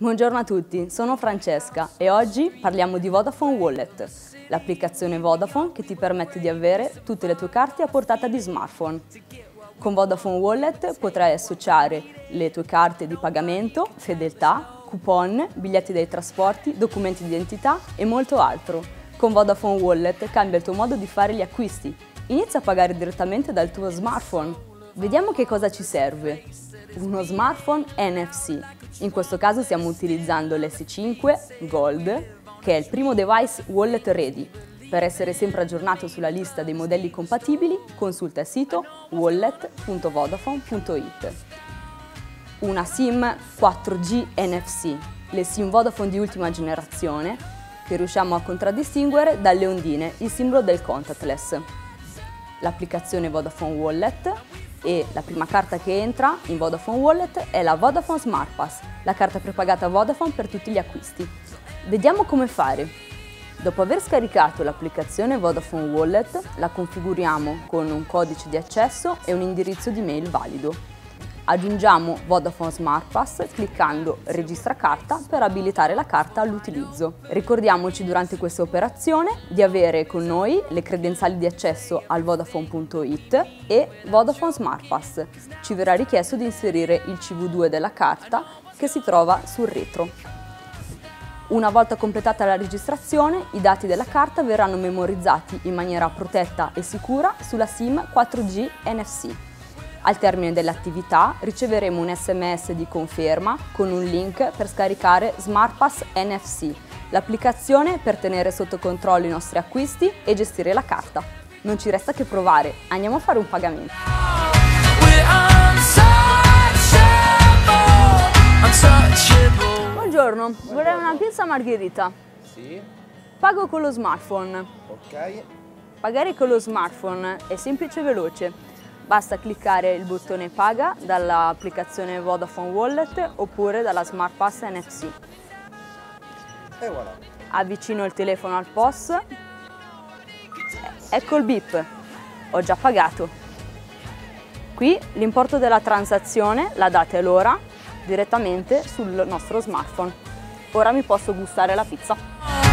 Buongiorno a tutti, sono Francesca e oggi parliamo di Vodafone Wallet, l'applicazione Vodafone che ti permette di avere tutte le tue carte a portata di smartphone. Con Vodafone Wallet potrai associare le tue carte di pagamento, fedeltà, coupon, biglietti dei trasporti, documenti di identità e molto altro. Con Vodafone Wallet cambia il tuo modo di fare gli acquisti. Inizia a pagare direttamente dal tuo smartphone. Vediamo che cosa ci serve. Uno smartphone NFC in questo caso stiamo utilizzando l'S5 Gold, che è il primo device wallet ready. Per essere sempre aggiornato sulla lista dei modelli compatibili, consulta il sito wallet.vodafone.it. Una SIM 4G NFC, le SIM Vodafone di ultima generazione, che riusciamo a contraddistinguere dalle ondine, il simbolo del contactless. L'applicazione Vodafone Wallet e la prima carta che entra in Vodafone Wallet è la Vodafone Smart Pass, la carta prepagata Vodafone per tutti gli acquisti. Vediamo come fare. Dopo aver scaricato l'applicazione Vodafone Wallet, la configuriamo con un codice di accesso e un indirizzo di mail valido. Aggiungiamo Vodafone Smart Pass cliccando Registra carta per abilitare la carta all'utilizzo. Ricordiamoci durante questa operazione di avere con noi le credenziali di accesso al Vodafone.it e Vodafone Smart Pass. Ci verrà richiesto di inserire il CV2 della carta che si trova sul retro. Una volta completata la registrazione, i dati della carta verranno memorizzati in maniera protetta e sicura sulla SIM 4G NFC. Al termine dell'attività riceveremo un sms di conferma con un link per scaricare SmartPass NFC, l'applicazione per tenere sotto controllo i nostri acquisti e gestire la carta. Non ci resta che provare, andiamo a fare un pagamento. Buongiorno, vorrei una pizza margherita. Sì. Pago con lo smartphone. Ok. Pagare con lo smartphone è semplice e veloce. Basta cliccare il bottone Paga dall'applicazione Vodafone Wallet oppure dalla Smart Pass NFC. E voilà. Avvicino il telefono al POS. Ecco il bip. Ho già pagato. Qui l'importo della transazione, la data e l'ora, direttamente sul nostro smartphone. Ora mi posso gustare la pizza.